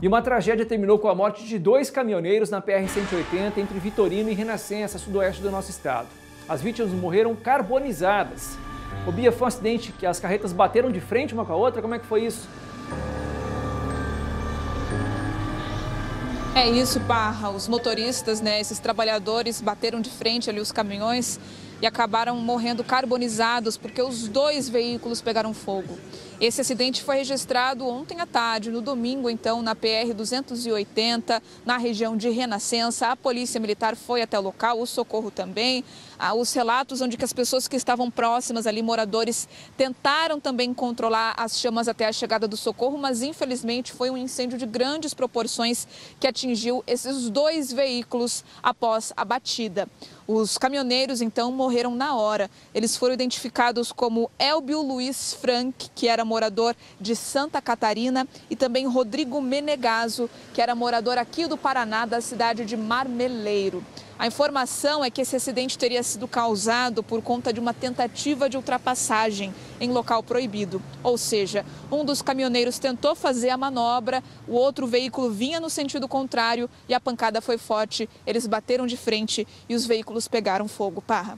E uma tragédia terminou com a morte de dois caminhoneiros na PR-180 entre Vitorino e Renascença, sudoeste do nosso estado. As vítimas morreram carbonizadas. O Bia, foi um acidente que as carretas bateram de frente uma com a outra? Como é que foi isso? É isso, Barra. Os motoristas, né, esses trabalhadores bateram de frente ali os caminhões e acabaram morrendo carbonizados porque os dois veículos pegaram fogo. Esse acidente foi registrado ontem à tarde, no domingo, então, na PR 280, na região de Renascença. A polícia militar foi até o local, o socorro também. Ah, os relatos onde que as pessoas que estavam próximas ali, moradores, tentaram também controlar as chamas até a chegada do socorro, mas infelizmente foi um incêndio de grandes proporções que atingiu esses dois veículos após a batida. Os caminhoneiros, então, morreram na hora. Eles foram identificados como Elbio Luiz Frank, que era morador de Santa Catarina, e também Rodrigo Menegaso, que era morador aqui do Paraná, da cidade de Marmeleiro. A informação é que esse acidente teria sido causado por conta de uma tentativa de ultrapassagem em local proibido. Ou seja, um dos caminhoneiros tentou fazer a manobra, o outro veículo vinha no sentido contrário e a pancada foi forte. Eles bateram de frente e os veículos pegaram fogo. Parra.